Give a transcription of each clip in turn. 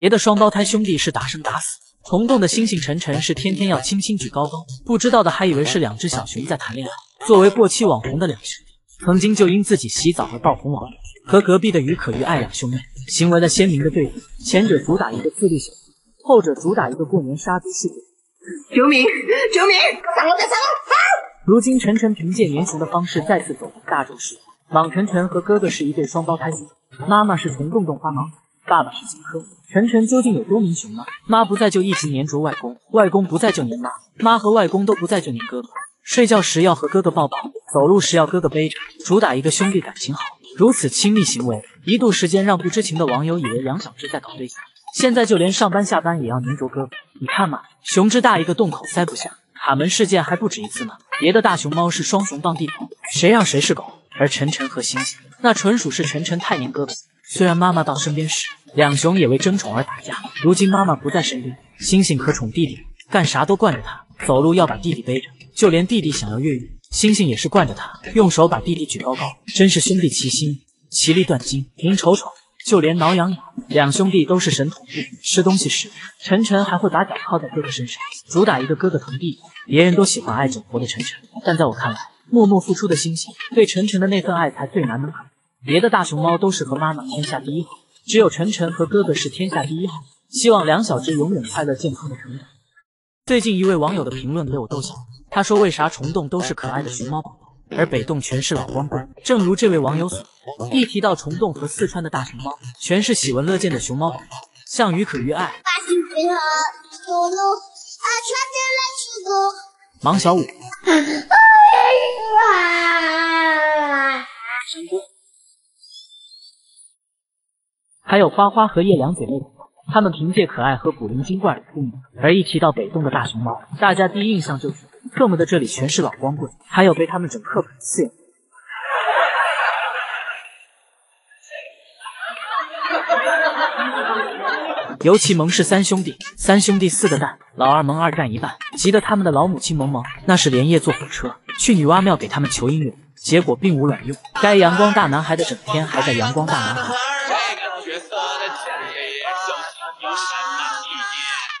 别的双胞胎兄弟是打生打死，虫洞的星星晨晨是天天要亲亲举高高，不知道的还以为是两只小熊在谈恋爱。作为过气网红的两兄弟，曾经就因自己洗澡而爆红网络，和隔壁的于可于爱两兄妹行为了鲜明的对比，前者主打一个自律小熊，后者主打一个过年杀猪事件。救命！救命！别杀我！别杀我！如今晨晨凭借粘熊的方式再次走入大众视野。莽晨晨和哥哥是一对双胞胎兄弟，妈妈是虫洞洞花毛，爸爸是金科。晨晨究竟有多迷熊呢？妈不在就一直黏着外公，外公不在就黏妈，妈和外公都不在就黏哥哥。睡觉时要和哥哥抱抱，走路时要哥哥背着，主打一个兄弟感情好。如此亲密行为，一度时间让不知情的网友以为梁小志在搞对象。现在就连上班下班也要黏着哥哥，你看嘛，熊之大一个洞口塞不下。卡门事件还不止一次呢，别的大熊猫是双雄傍地头，谁让谁是狗。而晨晨和星星，那纯属是晨晨太黏哥哥。虽然妈妈到身边时，两熊也为争宠而打架。如今妈妈不在身边，星星可宠弟弟，干啥都惯着他，走路要把弟弟背着，就连弟弟想要越狱，星星也是惯着他，用手把弟弟举高高。真是兄弟齐心，其利断金。您瞅瞅。就连挠痒痒，两兄弟都是神同步。吃东西时，晨晨还会把脚靠在哥哥身上，主打一个哥哥疼弟弟。别人都喜欢爱整活的晨晨，但在我看来，默默付出的星星对晨晨的那份爱才最难能可贵。别的大熊猫都是和妈妈天下第一好，只有晨晨和哥哥是天下第一好。希望两小只永远快乐健康的成长。最近一位网友的评论被我逗笑，他说为啥虫洞都是可爱的熊猫宝宝？而北洞全是老光棍，正如这位网友所言，一提到虫洞和四川的大熊猫，全是喜闻乐见的熊猫宝宝，像于可于爱、芒小五、还有花花和叶两姐妹。他们凭借可爱和古灵精怪而出名，而一提到北洞的大熊猫，大家第一印象就是特么的这里全是老光棍，还有被他们整课本刺眼。尤其蒙氏三兄弟，三兄弟四个蛋，老二蒙二占一半，急得他们的老母亲萌萌那是连夜坐火车去女娲庙给他们求姻缘，结果并无卵用。该阳光大男孩的整天还在阳光大男孩。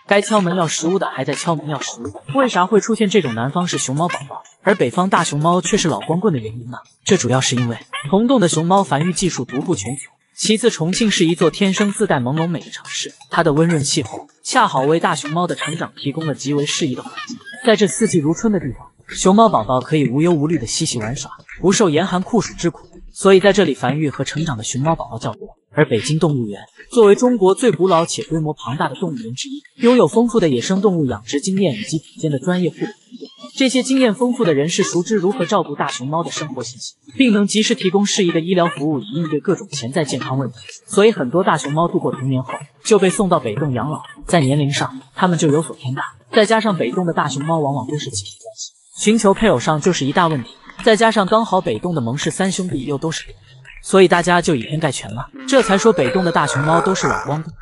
该敲门要食物的还在敲门要食物，为啥会出现这种南方是熊猫宝宝，而北方大熊猫却是老光棍的原因呢？这主要是因为虫洞的熊猫繁育技术独步全球，其次重庆是一座天生自带朦胧美的城市，它的温润气候恰好为大熊猫的成长提供了极为适宜的环境。在这四季如春的地方，熊猫宝宝可以无忧无虑的嬉戏玩耍，不受严寒酷暑之苦，所以在这里繁育和成长的熊猫宝宝较多。而北京动物园作为中国最古老且规模庞大的动物园之一，拥有丰富的野生动物养殖经验以及顶尖的专业护理团队。这些经验丰富的人士熟知如何照顾大熊猫的生活信息，并能及时提供适宜的医疗服务，以应对各种潜在健康问题。所以，很多大熊猫度过童年后就被送到北洞养老。在年龄上，它们就有所偏大。再加上北洞的大熊猫往往都是集体关系，寻求配偶上就是一大问题。再加上刚好北洞的蒙氏三兄弟又都是。所以大家就以偏概全了，这才说北洞的大熊猫都是老光棍。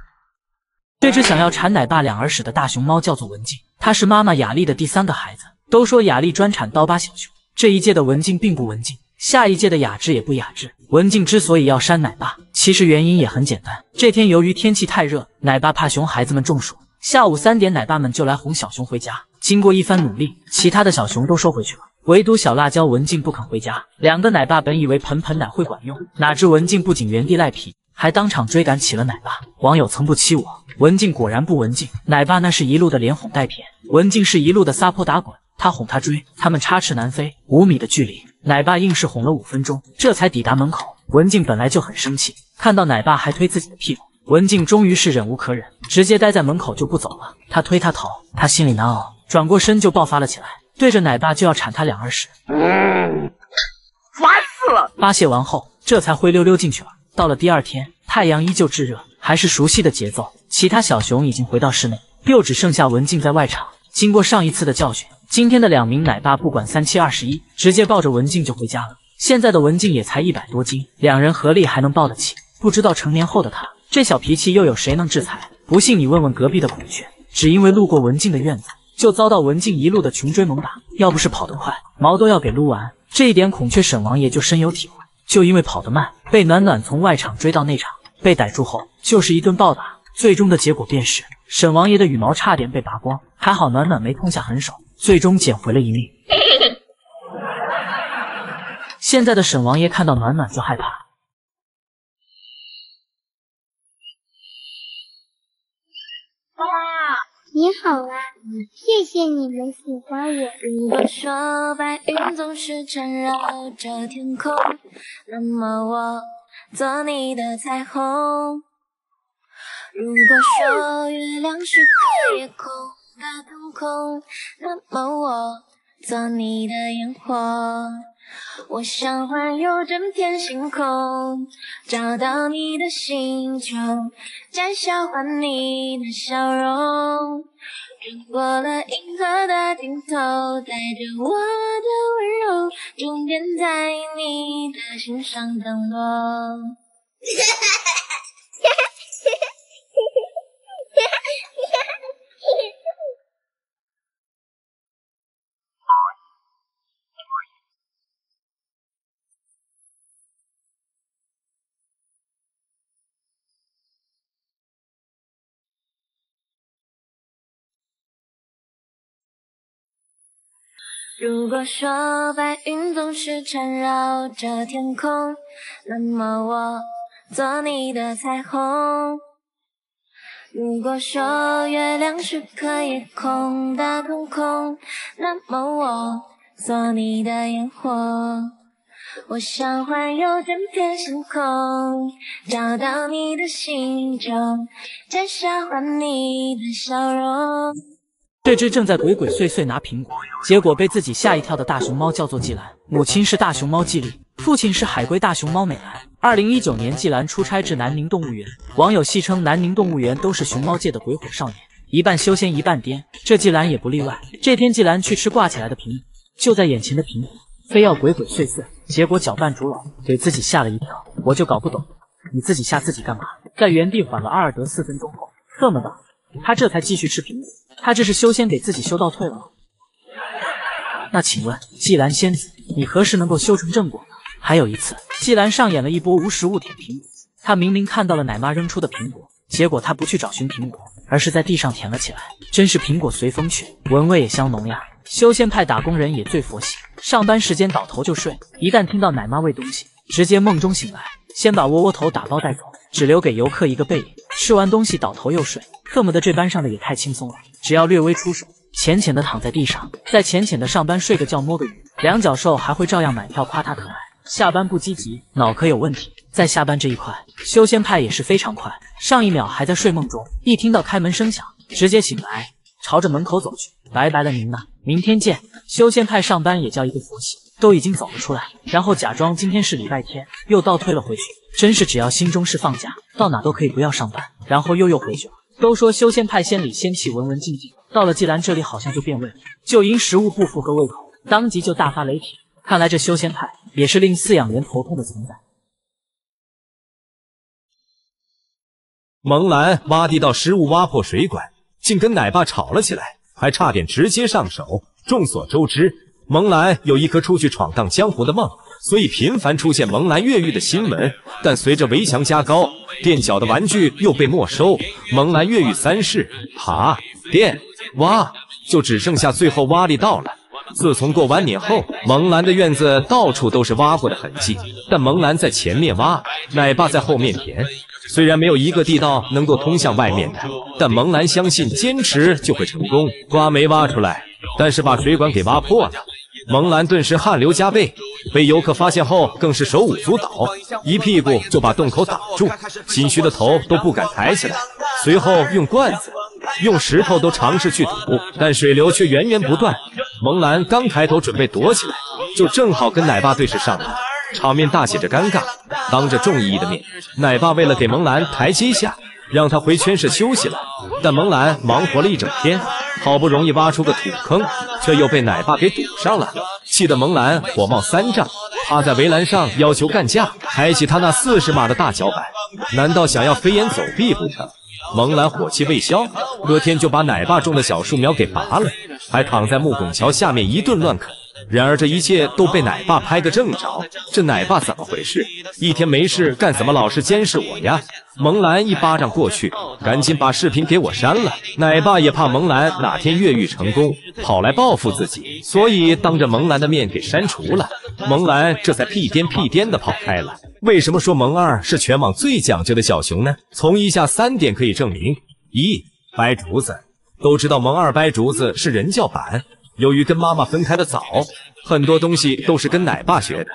这只想要产奶爸两耳屎的大熊猫叫做文静，它是妈妈雅丽的第三个孩子。都说雅丽专产刀疤小熊，这一届的文静并不文静，下一届的雅致也不雅致。文静之所以要扇奶爸，其实原因也很简单。这天由于天气太热，奶爸怕熊孩子们中暑，下午三点奶爸们就来哄小熊回家。经过一番努力，其他的小熊都收回去了。唯独小辣椒文静不肯回家，两个奶爸本以为盆盆奶会管用，哪知文静不仅原地赖皮，还当场追赶起了奶爸。网友曾不欺我，文静果然不文静，奶爸那是一路的连哄带骗，文静是一路的撒泼打滚，他哄他追，他们插翅难飞，五米的距离，奶爸硬是哄了五分钟，这才抵达门口。文静本来就很生气，看到奶爸还推自己的屁股，文静终于是忍无可忍，直接待在门口就不走了。他推他头，他心里难熬，转过身就爆发了起来。对着奶爸就要铲他两耳屎，烦死了！发泄完后，这才灰溜溜进去了。到了第二天，太阳依旧炙热，还是熟悉的节奏。其他小熊已经回到室内，又只剩下文静在外场。经过上一次的教训，今天的两名奶爸不管三七二十一，直接抱着文静就回家了。现在的文静也才一百多斤，两人合力还能抱得起。不知道成年后的他，这小脾气又有谁能制裁？不信你问问隔壁的孔雀，只因为路过文静的院子。就遭到文静一路的穷追猛打，要不是跑得快，毛都要给撸完。这一点孔雀沈王爷就深有体会。就因为跑得慢，被暖暖从外场追到内场，被逮住后就是一顿暴打。最终的结果便是沈王爷的羽毛差点被拔光，还好暖暖没痛下狠手，最终捡回了一命。现在的沈王爷看到暖暖就害怕。你好啊，谢谢你们喜欢我。如果说白云总是缠绕着天空，那么我做你的彩虹。如果说月亮是夜空的瞳孔，那么我做你的烟火。我想环游整片星空，找到你的星球，摘下换你的笑容。穿过了银河的尽头，带着我的温柔，终点在你的心上降落。如果说白云总是缠绕着天空，那么我做你的彩虹。如果说月亮是颗夜空的瞳孔，那么我做你的烟火。我想环游整片星空，找到你的星球，摘下换你的笑容。这只正在鬼鬼祟祟拿苹果，结果被自己吓一跳的大熊猫叫做季兰，母亲是大熊猫季丽，父亲是海龟大熊猫美兰。二零一九年，季兰出差至南宁动物园，网友戏称南宁动物园都是熊猫界的鬼火少年，一半修仙一半癫，这季兰也不例外。这天，季兰去吃挂起来的苹果，就在眼前的苹果，非要鬼鬼祟祟，结果搅拌竹篓，给自己吓了一跳。我就搞不懂，你自己吓自己干嘛？在原地缓了阿尔德四分钟后，这么的，他这才继续吃苹果。他这是修仙给自己修倒退了吗？那请问，季兰仙子，你何时能够修成正果呢？还有一次，季兰上演了一波无实物舔苹果。他明明看到了奶妈扔出的苹果，结果他不去找寻苹果，而是在地上舔了起来。真是苹果随风去，闻味也香浓呀。修仙派打工人也最佛系，上班时间倒头就睡，一旦听到奶妈喂东西，直接梦中醒来，先把窝窝头打包带走，只留给游客一个背影。吃完东西倒头又睡。特么的，这班上的也太轻松了，只要略微出手，浅浅的躺在地上，再浅浅的上班睡个觉摸个鱼，两脚兽还会照样买票夸他可爱。下班不积极，脑壳有问题。在下班这一块，修仙派也是非常快，上一秒还在睡梦中，一听到开门声响，直接醒来，朝着门口走去。拜拜了您呐，明天见。修仙派上班也叫一个佛系，都已经走了出来，然后假装今天是礼拜天，又倒退了回去。真是只要心中是放假，到哪都可以不要上班，然后又又回去了。都说修仙派仙里仙气文文静静，到了季兰这里好像就变味了，就因食物不符合胃口，当即就大发雷霆。看来这修仙派也是令饲养员头痛的存在。蒙兰挖地道失误挖破水管，竟跟奶爸吵了起来，还差点直接上手。众所周知，蒙兰有一颗出去闯荡江湖的梦。所以频繁出现蒙兰越狱的新闻，但随着围墙加高，垫脚的玩具又被没收，蒙兰越狱三式爬、垫、挖，就只剩下最后挖力道了。自从过完年后，蒙兰的院子到处都是挖过的痕迹，但蒙兰在前面挖，奶爸在后面填。虽然没有一个地道能够通向外面的，但蒙兰相信坚持就会成功。挖没挖出来，但是把水管给挖破了。蒙兰顿时汗流浃背，被游客发现后更是手舞足蹈，一屁股就把洞口挡住，心虚的头都不敢抬起来。随后用罐子、用石头都尝试去堵，但水流却源源不断。蒙兰刚抬头准备躲起来，就正好跟奶爸对视上了，场面大写着尴尬。当着众姨的面，奶爸为了给蒙兰台阶下，让他回圈舍休息了。但蒙兰忙活了一整天。好不容易挖出个土坑，却又被奶爸给堵上了，气得蒙兰火冒三丈，趴在围栏上要求干架，抬起他那四十码的大脚板，难道想要飞檐走壁不成？蒙兰火气未消，隔天就把奶爸种的小树苗给拔了，还躺在木拱桥下面一顿乱啃。然而这一切都被奶爸拍个正着，这奶爸怎么回事？一天没事干，怎么老是监视我呀？萌兰一巴掌过去，赶紧把视频给我删了。奶爸也怕萌兰哪天越狱成功，跑来报复自己，所以当着萌兰的面给删除了。萌兰这才屁颠屁颠的跑开了。为什么说萌二是全网最讲究的小熊呢？从以下三点可以证明：一、掰竹子，都知道萌二掰竹子是人教版。由于跟妈妈分开的早，很多东西都是跟奶爸学的。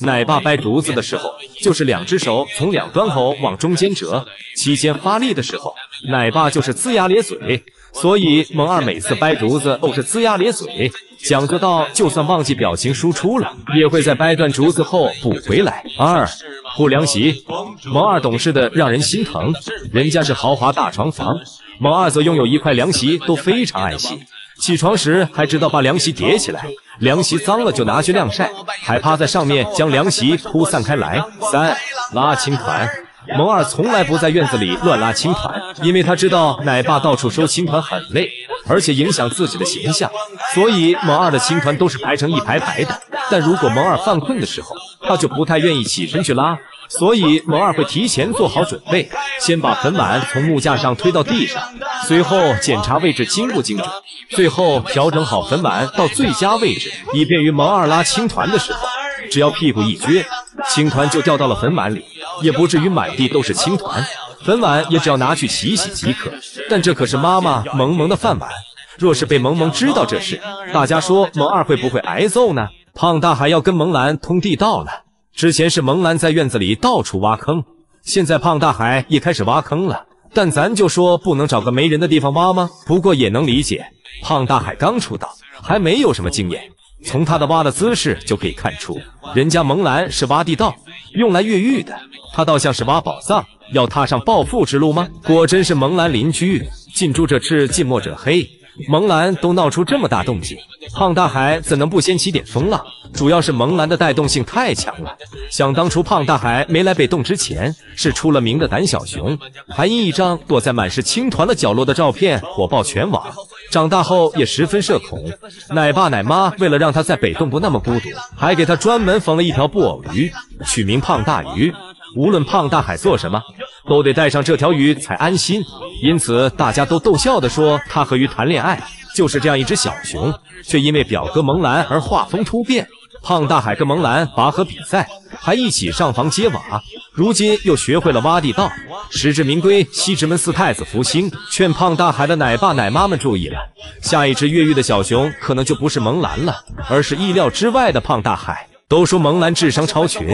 奶爸掰竹子的时候，就是两只手从两端口往中间折，期间发力的时候，奶爸就是龇牙咧嘴。所以萌二每次掰竹子都是龇牙咧嘴，讲究到就算忘记表情输出了，也会在掰断竹子后补回来。二铺凉席，萌二懂事的让人心疼，人家是豪华大床房，萌二则拥有一块凉席，都非常爱惜。起床时还知道把凉席叠起来，凉席脏了就拿去晾晒，还趴在上面将凉席铺散开来。三拉青团，萌二从来不在院子里乱拉青团，因为他知道奶爸到处收青团很累，而且影响自己的形象，所以萌二的青团都是排成一排排的。但如果萌二犯困的时候，他就不太愿意起身去拉。所以萌二会提前做好准备，先把粉碗从木架上推到地上，随后检查位置精不精准，最后调整好粉碗到最佳位置，以便于萌二拉青团的时候，只要屁股一撅，青团就掉到了粉碗里，也不至于满地都是青团。粉碗也只要拿去洗洗即可。但这可是妈妈萌萌的饭碗，若是被萌萌知道这事，大家说萌二会不会挨揍呢？胖大海要跟萌兰通地道了。之前是萌兰在院子里到处挖坑，现在胖大海也开始挖坑了。但咱就说不能找个没人的地方挖吗？不过也能理解，胖大海刚出道，还没有什么经验。从他的挖的姿势就可以看出，人家萌兰是挖地道，用来越狱的。他倒像是挖宝藏，要踏上暴富之路吗？果真是萌兰邻居，近朱者赤，近墨者黑。萌兰都闹出这么大动静，胖大海怎能不掀起点风浪？主要是萌兰的带动性太强了。想当初胖大海没来北洞之前，是出了名的胆小熊，还因一张躲在满是青团的角落的照片火爆全网。长大后也十分社恐，奶爸奶妈为了让他在北洞不那么孤独，还给他专门缝了一条布偶鱼，取名胖大鱼。无论胖大海做什么，都得带上这条鱼才安心。因此，大家都逗笑地说他和鱼谈恋爱，就是这样一只小熊，却因为表哥萌兰而画风突变。胖大海跟萌兰拔河比赛，还一起上房揭瓦，如今又学会了挖地道。实至名归，西直门四太子福星劝胖大海的奶爸奶妈们注意了，下一只越狱的小熊可能就不是萌兰了，而是意料之外的胖大海。都说萌兰智商超群，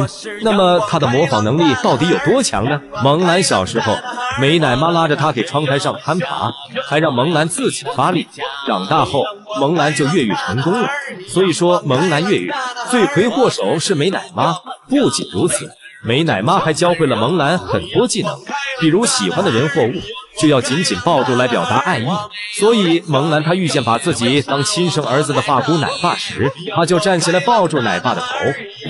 那么她的模仿能力到底有多强呢？萌兰小时候，美奶妈拉着她给窗台上攀爬，还让萌兰自己发力。长大后，萌兰就越狱成功了。所以说，萌兰越狱罪魁祸首是美奶妈。不仅如此，美奶妈还教会了萌兰很多技能，比如喜欢的人或物。就要紧紧抱住来表达爱意，所以萌兰她遇见把自己当亲生儿子的发姑奶爸时，她就站起来抱住奶爸的头，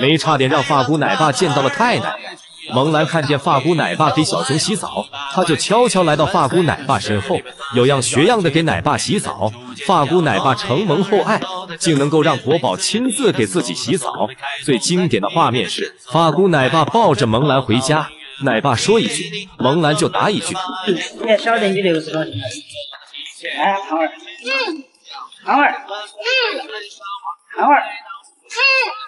没差点让发姑奶爸见到了太奶奶。萌兰看见发姑奶爸给小熊洗澡，她就悄悄来到发姑奶爸身后，有样学样的给奶爸洗澡。发姑奶爸承蒙厚爱，竟能够让国宝亲自给自己洗澡。最经典的画面是发姑奶爸抱着萌兰回家。奶爸说一句，萌兰就答一句。你晓得你这个是多少钱？哎，胖儿，嗯，胖儿，嗯，胖儿，嗯，胖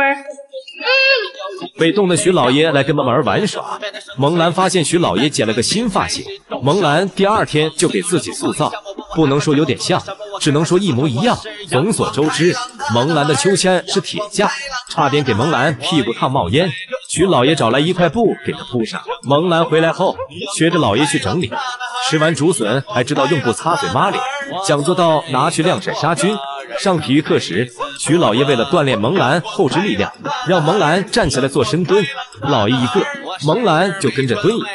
儿，嗯。被冻的徐老爷来跟萌儿玩耍，萌兰发现徐老爷剪了个新发型，萌兰第二天就给自己塑造，不能说有点像，只能说一模一样。众所周知，萌兰的秋千是铁架，差点给萌兰屁股烫冒烟。徐老爷找来一块布给他铺上。萌兰回来后，学着老爷去整理。吃完竹笋，还知道用布擦嘴抹脸，讲做到拿去晾晒杀菌。上体育课时，徐老爷为了锻炼萌兰后肢力量，让萌兰站起来做深蹲。老爷一个，萌兰就跟着蹲一个。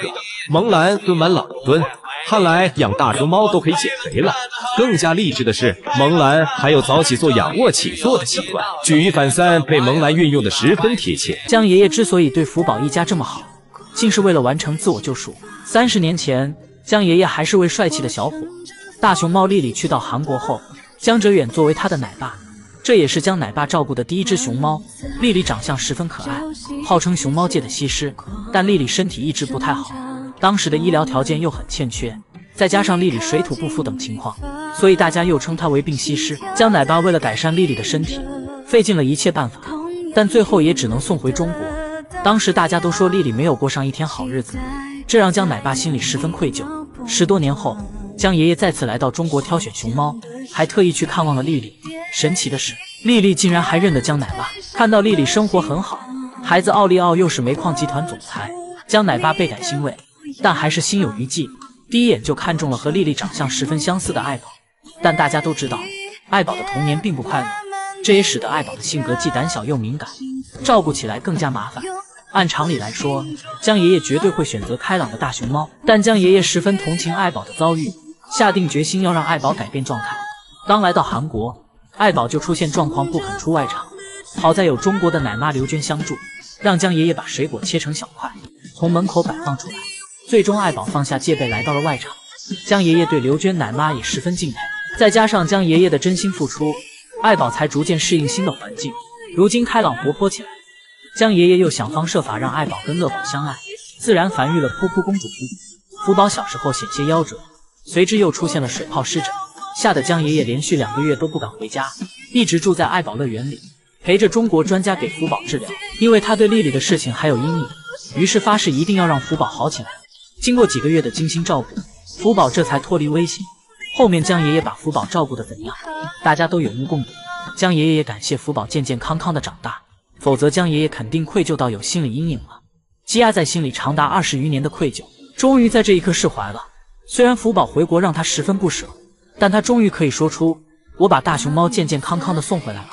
萌兰蹲完老蹲。看来养大熊猫都可以减肥了。更加励志的是，萌兰还有早起做仰卧起坐的习惯，举一反三被萌兰运用的十分贴切。江爷爷之所以对福宝一家这么好，竟是为了完成自我救赎。三十年前，江爷爷还是位帅气的小伙。大熊猫丽丽去到韩国后，江哲远作为他的奶爸，这也是江奶爸照顾的第一只熊猫。丽丽长相十分可爱，号称熊猫界的西施。但丽丽身体一直不太好，当时的医疗条件又很欠缺，再加上丽丽水土不服等情况，所以大家又称她为病西施。江奶爸为了改善丽丽的身体，费尽了一切办法，但最后也只能送回中国。当时大家都说丽丽没有过上一天好日子，这让江奶爸心里十分愧疚。十多年后。江爷爷再次来到中国挑选熊猫，还特意去看望了丽丽。神奇的是，丽丽竟然还认得江奶爸。看到丽丽生活很好，孩子奥利奥又是煤矿集团总裁，江奶爸倍感欣慰，但还是心有余悸。第一眼就看中了和丽丽长相十分相似的爱宝。但大家都知道，爱宝的童年并不快乐，这也使得爱宝的性格既胆小又敏感，照顾起来更加麻烦。按常理来说，江爷爷绝对会选择开朗的大熊猫，但江爷爷十分同情爱宝的遭遇。下定决心要让爱宝改变状态。刚来到韩国，爱宝就出现状况，不肯出外场。好在有中国的奶妈刘娟相助，让江爷爷把水果切成小块，从门口摆放出来。最终，爱宝放下戒备，来到了外场。江爷爷对刘娟奶妈也十分敬佩，再加上江爷爷的真心付出，爱宝才逐渐适应新的环境，如今开朗活泼起来。江爷爷又想方设法让爱宝跟乐宝相爱，自然繁育了噗噗公主福宝。福宝小时候险些夭折。随之又出现了水泡湿疹，吓得江爷爷连续两个月都不敢回家，一直住在爱宝乐园里，陪着中国专家给福宝治疗。因为他对丽丽的事情还有阴影，于是发誓一定要让福宝好起来。经过几个月的精心照顾，福宝这才脱离危险。后面江爷爷把福宝照顾的怎样，大家都有目共睹。江爷爷也感谢福宝健健康康的长大，否则江爷爷肯定愧疚到有心理阴影了。积压在心里长达二十余年的愧疚，终于在这一刻释怀了。虽然福宝回国让他十分不舍，但他终于可以说出：“我把大熊猫健健康康的送回来了。”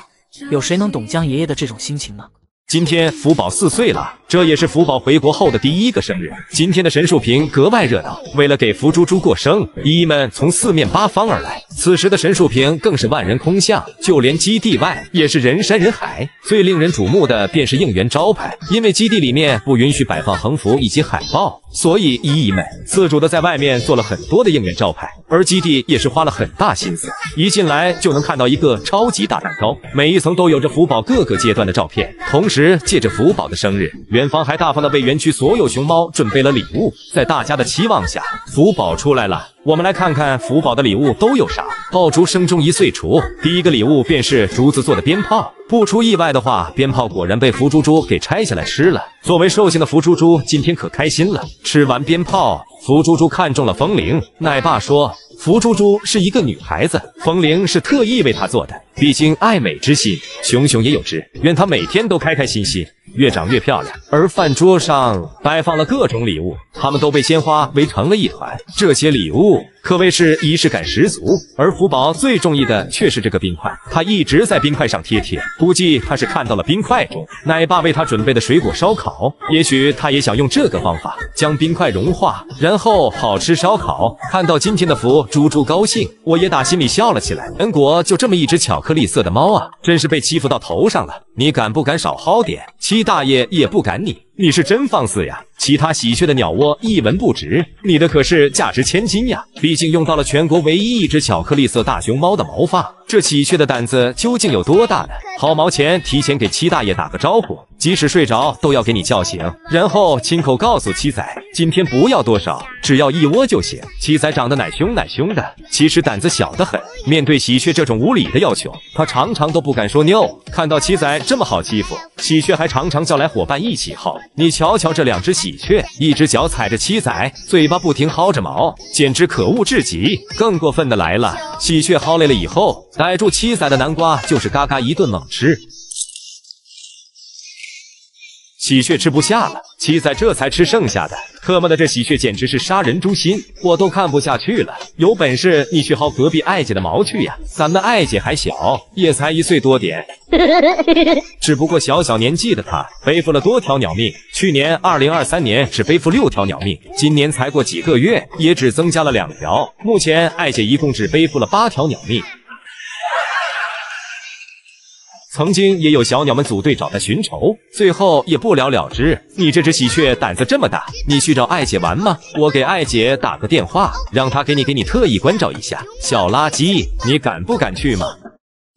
有谁能懂江爷爷的这种心情呢？今天福宝四岁了，这也是福宝回国后的第一个生日。今天的神树坪格外热闹，为了给福猪猪过生，姨姨们从四面八方而来。此时的神树坪更是万人空巷，就连基地外也是人山人海。最令人瞩目的便是应援招牌，因为基地里面不允许摆放横幅以及海报，所以姨姨们自主的在外面做了很多的应援招牌。而基地也是花了很大心思，一进来就能看到一个超级大蛋糕，每一层都有着福宝各个阶段的照片，同时。借着福宝的生日，园方还大方的为园区所有熊猫准备了礼物。在大家的期望下，福宝出来了。我们来看看福宝的礼物都有啥。爆竹声中一岁除，第一个礼物便是竹子做的鞭炮。不出意外的话，鞭炮果然被福猪猪给拆下来吃了。作为兽性的福猪猪今天可开心了。吃完鞭炮，福猪猪看中了风铃。奶爸说。福猪猪是一个女孩子，风铃是特意为她做的。毕竟爱美之心，熊熊也有之。愿她每天都开开心心，越长越漂亮。而饭桌上摆放了各种礼物，它们都被鲜花围成了一团。这些礼物。可谓是仪式感十足，而福宝最中意的却是这个冰块，他一直在冰块上贴贴，估计他是看到了冰块中奶爸为他准备的水果烧烤，也许他也想用这个方法将冰块融化，然后好吃烧烤。看到今天的福，猪猪高兴，我也打心里笑了起来。恩果就这么一只巧克力色的猫啊，真是被欺负到头上了。你敢不敢少薅点？七大爷也不敢你。你是真放肆呀！其他喜鹊的鸟窝一文不值，你的可是价值千金呀！毕竟用到了全国唯一一只巧克力色大熊猫的毛发，这喜鹊的胆子究竟有多大呢？好毛钱提前给七大爷打个招呼，即使睡着都要给你叫醒，然后亲口告诉七仔，今天不要多少，只要一窝就行。七仔长得奶凶奶凶的，其实胆子小得很。面对喜鹊这种无理的要求，他常常都不敢说 no。看到七仔这么好欺负，喜鹊还常常叫来伙伴一起薅。你瞧瞧这两只喜鹊，一只脚踩着七仔，嘴巴不停薅着毛，简直可恶至极。更过分的来了，喜鹊薅累了以后，逮住七仔的南瓜就是嘎嘎一顿猛吃。喜鹊吃不下了，七仔这才吃剩下的。特么的，这喜鹊简直是杀人诛心，我都看不下去了。有本事你去薅隔壁艾姐的毛去呀！咱们艾姐还小，也才一岁多点。只不过小小年纪的她背负了多条鸟命。去年二零二三年只背负六条鸟命，今年才过几个月，也只增加了两条。目前艾姐一共只背负了八条鸟命。曾经也有小鸟们组队找他寻仇，最后也不了了之。你这只喜鹊胆子这么大，你去找艾姐玩吗？我给艾姐打个电话，让她给你给你特意关照一下。小垃圾，你敢不敢去吗？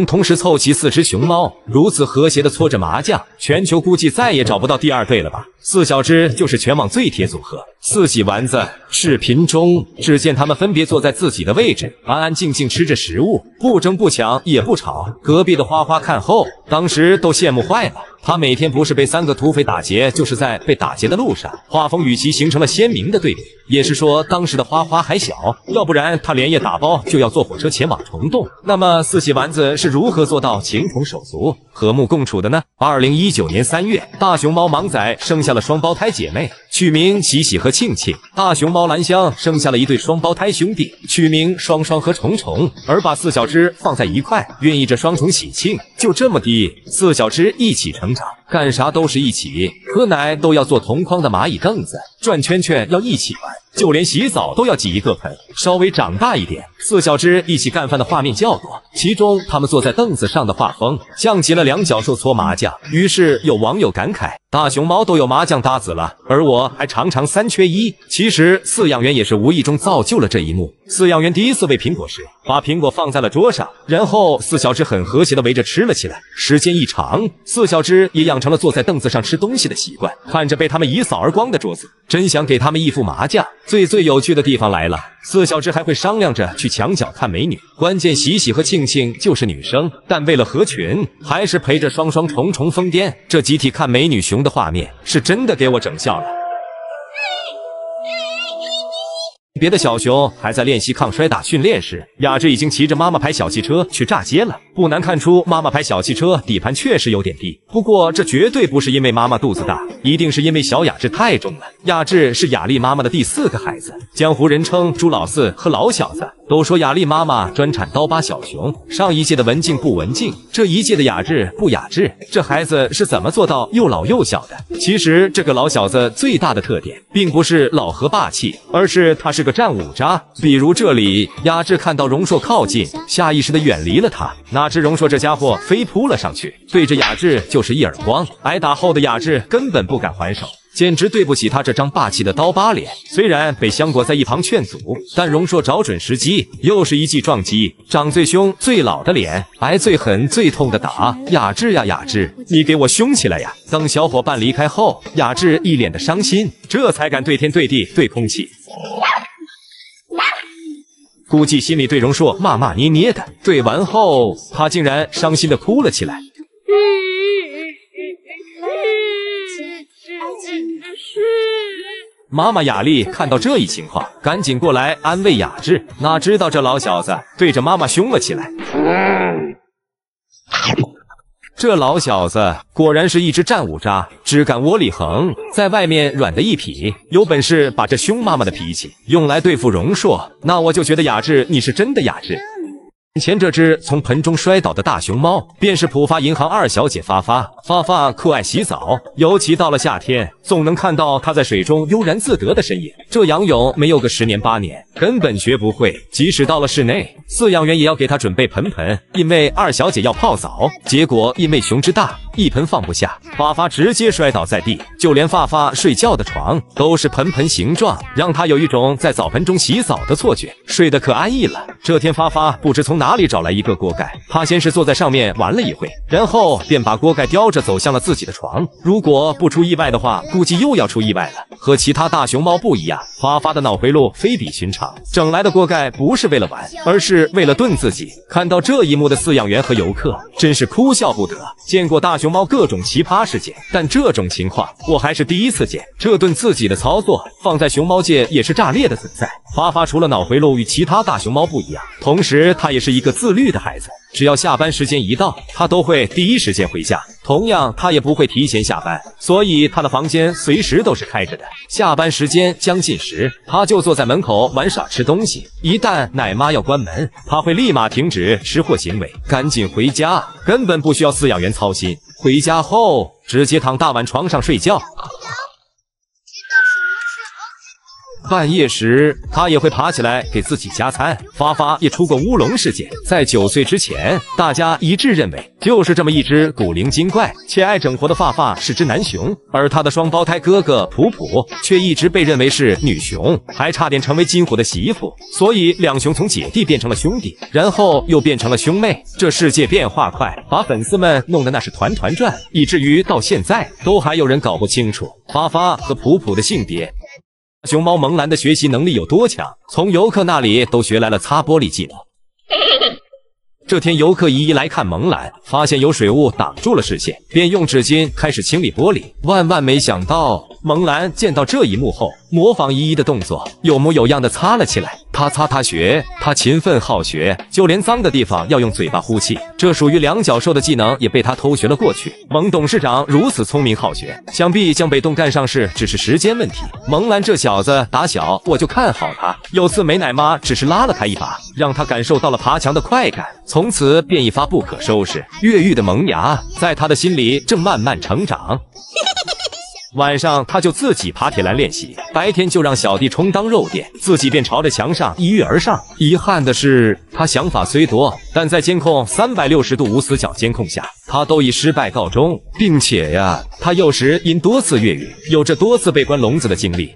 同时凑齐四只熊猫，如此和谐的搓着麻将，全球估计再也找不到第二对了吧？四小只就是全网最铁组合。四喜丸子视频中，只见他们分别坐在自己的位置，安安静静吃着食物，不争不抢也不吵。隔壁的花花看后，当时都羡慕坏了。他每天不是被三个土匪打劫，就是在被打劫的路上。画风与其形成了鲜明的对比，也是说当时的花花还小，要不然他连夜打包就要坐火车前往虫洞。那么四喜丸子是如何做到情同手足、和睦共处的呢？二零一九年三月，大熊猫盲仔生下了双胞胎姐妹，取名喜喜和庆庆；大熊猫兰香生下了一对双胞胎兄弟，取名双双和虫虫。而把四小只放在一块，寓意着双重喜庆。就这么的，四小只一起成长，干啥都是一起，喝奶都要坐同框的蚂蚁凳子，转圈圈要一起玩。就连洗澡都要挤一个盆。稍微长大一点，四小只一起干饭的画面较多，其中他们坐在凳子上的画风像极了两脚兽搓麻将。于是有网友感慨：大熊猫都有麻将搭子了，而我还常常三缺一。其实饲养员也是无意中造就了这一幕。饲养员第一次喂苹果时，把苹果放在了桌上，然后四小只很和谐的围着吃了起来。时间一长，四小只也养成了坐在凳子上吃东西的习惯。看着被他们一扫而光的桌子，真想给他们一副麻将。最最有趣的地方来了，四小只还会商量着去墙角看美女。关键喜喜和庆庆就是女生，但为了合群，还是陪着双双重重疯癫。这集体看美女熊的画面，是真的给我整笑了。别的小熊还在练习抗摔打训练时，雅致已经骑着妈妈牌小汽车去炸街了。不难看出，妈妈牌小汽车底盘确实有点低。不过这绝对不是因为妈妈肚子大，一定是因为小雅致太重了。雅致是雅丽妈妈的第四个孩子，江湖人称朱老四和老小子。都说雅丽妈妈专产刀疤小熊，上一届的文静不文静，这一届的雅致不雅致。这孩子是怎么做到又老又小的？其实这个老小子最大的特点，并不是老和霸气，而是他是个战五渣。比如这里，雅致看到荣硕靠近，下意识的远离了他，那哪知荣硕这家伙飞扑了上去，对着雅致就是一耳光。挨打后的雅致根本不敢还手。简直对不起他这张霸气的刀疤脸。虽然被香果在一旁劝阻，但荣硕找准时机，又是一记撞击，长最凶、最老的脸，挨最狠、最痛的打。雅致呀雅致，你给我凶起来呀！等小伙伴离开后，雅致一脸的伤心，这才敢对天对地对空气。估计心里对荣硕骂骂咧咧的。对完后，他竟然伤心的哭了起来。妈妈雅丽看到这一情况，赶紧过来安慰雅致。哪知道这老小子对着妈妈凶了起来。这老小子果然是一只战五渣，只敢窝里横，在外面软的一匹。有本事把这凶妈妈的脾气用来对付荣硕，那我就觉得雅致你是真的雅致。眼前这只从盆中摔倒的大熊猫，便是浦发银行二小姐发发。发发酷爱洗澡，尤其到了夏天，总能看到她在水中悠然自得的身影。这仰泳没有个十年八年，根本学不会。即使到了室内，饲养员也要给她准备盆盆，因为二小姐要泡澡。结果因为熊之大，一盆放不下，发发直接摔倒在地。就连发发睡觉的床都是盆盆形状，让他有一种在澡盆中洗澡的错觉，睡得可安逸了。这天，发发不知从哪里找来一个锅盖，他先是坐在上面玩了一会，然后便把锅盖叼着走向了自己的床。如果不出意外的话，估计又要出意外了。和其他大熊猫不一样，发发的脑回路非比寻常，整来的锅盖不是为了玩，而是为了炖自己。看到这一幕的饲养员和游客真是哭笑不得。见过大熊猫各种奇葩事件，但这种情况我还是第一次见。这顿自己的操作放在熊猫界也是炸裂的存在。花花除了脑回路与其他大熊猫不一样，同时他也是一个自律的孩子。只要下班时间一到，他都会第一时间回家。同样，他也不会提前下班，所以他的房间随时都是开着的。下班时间将近时，他就坐在门口玩耍吃东西。一旦奶妈要关门，他会立马停止吃货行为，赶紧回家，根本不需要饲养员操心。回家后，直接躺大碗床上睡觉。半夜时，他也会爬起来给自己加餐。发发也出过乌龙事件，在九岁之前，大家一致认为就是这么一只古灵精怪且爱整活的发发是只男熊，而他的双胞胎哥哥普普却一直被认为是女熊，还差点成为金虎的媳妇。所以两熊从姐弟变成了兄弟，然后又变成了兄妹。这世界变化快，把粉丝们弄得那是团团转，以至于到现在都还有人搞不清楚发发和普普的性别。熊猫萌兰的学习能力有多强？从游客那里都学来了擦玻璃技能。这天，游客一一来看萌兰，发现有水雾挡住了视线，便用纸巾开始清理玻璃。万万没想到，萌兰见到这一幕后，模仿依依的动作，有模有样的擦了起来。他擦，他学，他勤奋好学，就连脏的地方要用嘴巴呼气。这属于两脚兽的技能也被他偷学了过去。蒙董事长如此聪明好学，想必将北洞干上市只是时间问题。萌兰这小子打小我就看好他，有次没奶妈只是拉了他一把，让他感受到了爬墙的快感，从此便一发不可收拾。越狱的萌芽在他的心里正慢慢成长。晚上他就自己爬铁栏练习，白天就让小弟充当肉垫，自己便朝着墙上一跃而上。遗憾的是，他想法虽多，但在监控三百六十度无死角监控下，他都以失败告终，并且呀，他幼时因多次越狱，有着多次被关笼子的经历。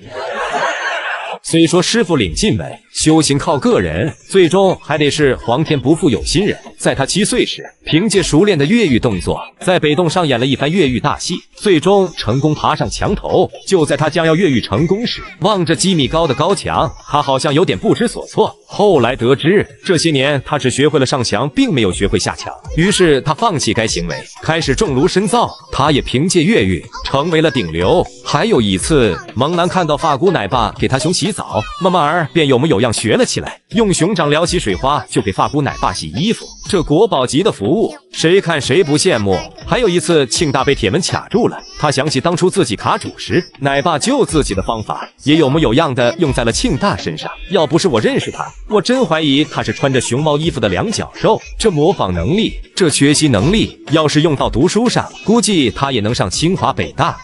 虽说师傅领进门，修行靠个人，最终还得是皇天不负有心人。在他七岁时，凭借熟练的越狱动作，在北洞上演了一番越狱大戏，最终成功爬上墙头。就在他将要越狱成功时，望着几米高的高墙，他好像有点不知所措。后来得知，这些年他只学会了上墙，并没有学会下墙。于是他放弃该行为，开始重炉深造。他也凭借越狱成为了顶流。还有一次，萌男看到发箍奶爸给他熊洗澡，慢慢儿便有模有样学了起来，用熊掌撩起水花就给发姑奶爸洗衣服。这国宝级的服务，谁看谁不羡慕？还有一次，庆大被铁门卡住了，他想起当初自己卡主时，奶爸救自己的方法，也有模有样的用在了庆大身上。要不是我认识他，我真怀疑他是穿着熊猫衣服的两脚兽。这模仿能力，这学习能力，要是用到读书上，估计他也能上清华北大。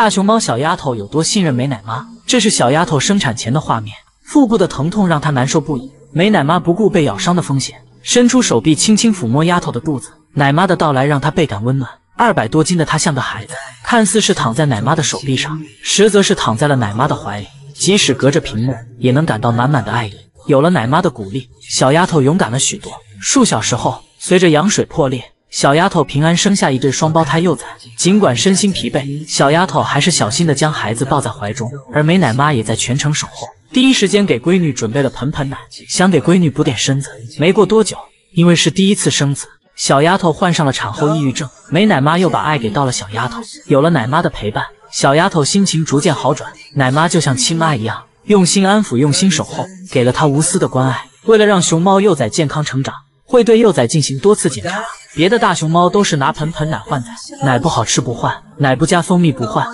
大熊猫小丫头有多信任美奶妈？这是小丫头生产前的画面，腹部的疼痛让她难受不已。美奶妈不顾被咬伤的风险，伸出手臂轻轻抚摸丫头的肚子。奶妈的到来让她倍感温暖。二百多斤的她像个孩子，看似是躺在奶妈的手臂上，实则是躺在了奶妈的怀里。即使隔着屏幕，也能感到满满的爱意。有了奶妈的鼓励，小丫头勇敢了许多。数小时后，随着羊水破裂。小丫头平安生下一对双胞胎幼崽，尽管身心疲惫，小丫头还是小心的将孩子抱在怀中，而美奶妈也在全程守候，第一时间给闺女准备了盆盆奶，想给闺女补点身子。没过多久，因为是第一次生子，小丫头患上了产后抑郁症，美奶妈又把爱给到了小丫头，有了奶妈的陪伴，小丫头心情逐渐好转，奶妈就像亲妈一样，用心安抚，用心守候，给了她无私的关爱。为了让熊猫幼崽健康成长。会对幼崽进行多次检查，别的大熊猫都是拿盆盆奶换奶，奶不好吃不换，奶不加蜂蜜不换。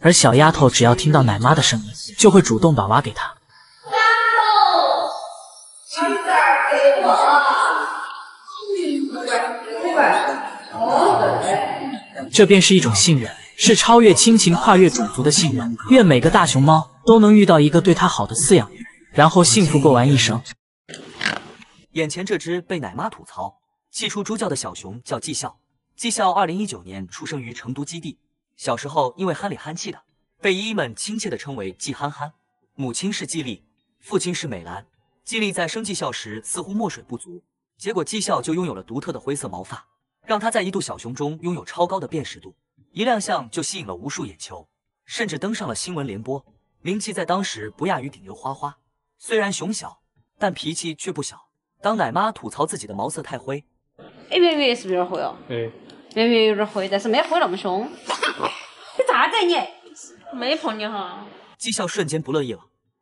而小丫头只要听到奶妈的声音，就会主动把娃给她。这便是一种信任，是超越亲情、跨越种族的信任。愿每个大熊猫都能遇到一个对它好的饲养员，然后幸福过完一生。眼前这只被奶妈吐槽、气出猪叫的小熊叫季笑。季笑二零一九年出生于成都基地，小时候因为憨里憨气的，被姨姨们亲切地称为季憨憨。母亲是季丽，父亲是美兰。季丽在生季笑时似乎墨水不足，结果季笑就拥有了独特的灰色毛发，让他在一度小熊中拥有超高的辨识度，一亮相就吸引了无数眼球，甚至登上了新闻联播，名气在当时不亚于顶流花花。虽然熊小，但脾气却不小。当奶妈吐槽自己的毛色太灰，哎，圆圆是不是有点灰哦？哎，圆圆有点灰，但是没灰那么凶。你 咋子你？没碰你哈。绩效瞬间不乐意了，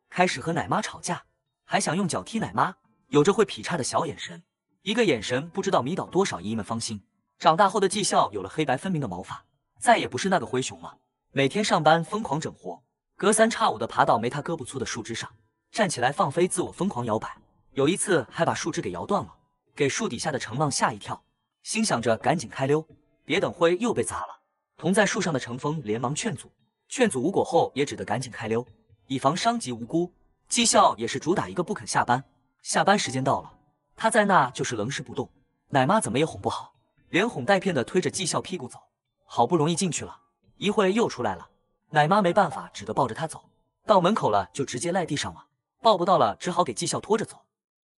开始和奶妈吵架，还想用脚踢奶妈，有着会劈叉的小眼神，一个眼神不知道迷倒多少姨们芳心。长大后的绩效有了黑白分明的毛发，再也不是那个灰熊了。每天上班疯狂整活，隔三差五的爬到没他胳膊粗的树枝上，站起来放飞自我，疯狂摇摆。有一次还把树枝给摇断了，给树底下的程浪吓一跳，心想着赶紧开溜，别等灰又被砸了。同在树上的程峰连忙劝阻，劝阻无果后，也只得赶紧开溜，以防伤及无辜。绩效也是主打一个不肯下班。下班时间到了，他在那就是愣是不动。奶妈怎么也哄不好，连哄带骗的推着绩效屁股走。好不容易进去了，一会又出来了，奶妈没办法，只得抱着他走。到门口了就直接赖地上了，抱不到了只好给绩效拖着走。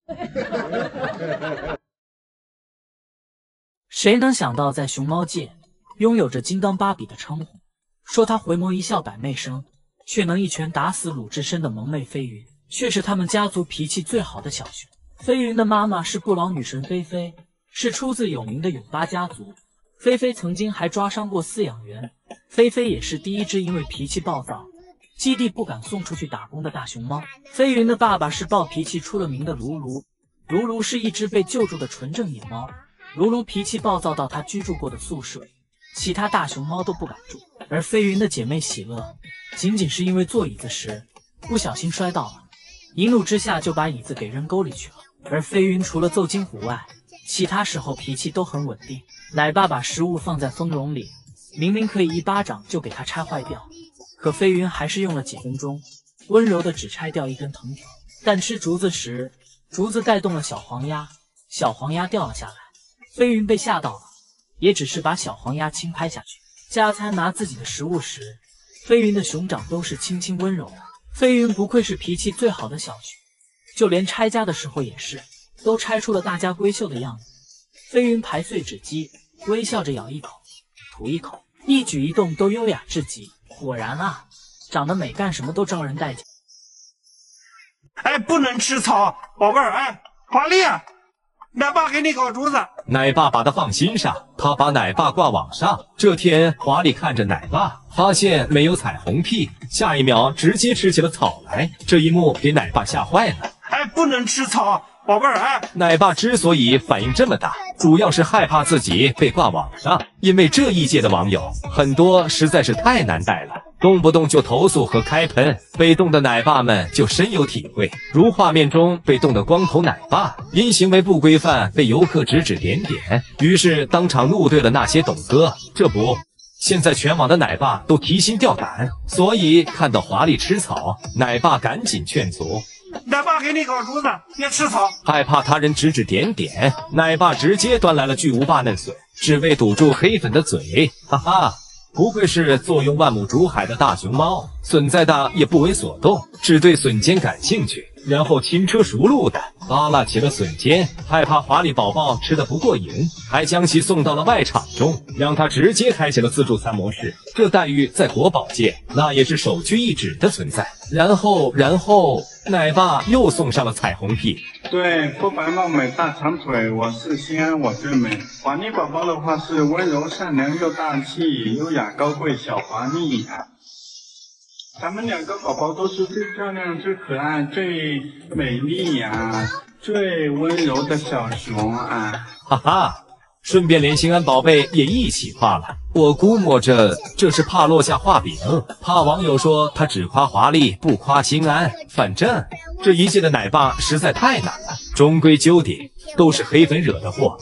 谁能想到，在熊猫界拥有着“金刚芭比”的称呼，说她回眸一笑百媚生，却能一拳打死鲁智深的萌妹飞云，却是他们家族脾气最好的小熊。飞云的妈妈是不老女神菲菲，是出自有名的永巴家族。菲菲曾经还抓伤过饲养员，菲菲也是第一只因为脾气暴躁，基地不敢送出去打工的大熊猫。飞云的爸爸是暴脾气出了名的卢卢，卢卢是一只被救助的纯正野猫。卢卢脾气暴躁到他居住过的宿舍，其他大熊猫都不敢住。而飞云的姐妹喜乐，仅仅是因为坐椅子时不小心摔倒了，一怒之下就把椅子给扔沟里去了。而飞云除了揍金虎外，其他时候脾气都很稳定。奶爸把食物放在蜂笼里，明明可以一巴掌就给它拆坏掉，可飞云还是用了几分钟，温柔的只拆掉一根藤条。但吃竹子时，竹子带动了小黄鸭，小黄鸭掉了下来。飞云被吓到了，也只是把小黄鸭轻拍下去。加餐拿自己的食物时，飞云的熊掌都是轻轻温柔的。飞云不愧是脾气最好的小熊，就连拆家的时候也是，都拆出了大家闺秀的样子。飞云排碎纸鸡，微笑着咬一口，吐一口，一举一动都优雅至极。果然啊，长得美，干什么都招人待见。哎，不能吃草，宝贝儿，哎，华丽。奶爸给你烤竹子，奶爸把他放心上，他把奶爸挂网上。这天，华丽看着奶爸，发现没有彩虹屁，下一秒直接吃起了草来。这一幕给奶爸吓坏了。哎，不能吃草，宝贝儿，哎。奶爸之所以反应这么大，主要是害怕自己被挂网上，因为这一届的网友很多实在是太难带了。动不动就投诉和开喷，被冻的奶爸们就深有体会。如画面中被冻的光头奶爸，因行为不规范被游客指指点点，于是当场怒对了那些懂哥。这不，现在全网的奶爸都提心吊胆，所以看到华丽吃草，奶爸赶紧劝阻：“奶爸给你烤竹子，别吃草。”害怕他人指指点点，奶爸直接端来了巨无霸嫩笋，只为堵住黑粉的嘴。哈哈。不愧是坐拥万亩竹海的大熊猫，笋再大也不为所动，只对笋尖感兴趣，然后轻车熟路的扒拉起了笋尖。害怕华丽宝宝吃的不过瘾，还将其送到了外场中，让他直接开启了自助餐模式。这待遇在国宝界那也是首屈一指的存在。然后，然后奶爸又送上了彩虹屁。对，肤白貌美大长腿，我是西安我最美。华丽宝宝的话是温柔善良又大气，优雅高贵小华丽。咱们两个宝宝都是最漂亮、最可爱、最美丽呀，最温柔的小熊啊！哈哈。顺便连心安宝贝也一起夸了，我估摸着这是怕落下话柄，怕网友说他只夸华丽不夸心安。反正这一届的奶爸实在太难了，终归究底都是黑粉惹的祸。